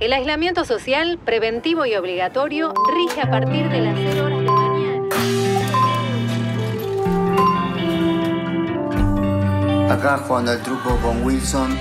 El aislamiento social, preventivo y obligatorio, rige a partir de las 0 horas de mañana. Acá jugando al truco con Wilson.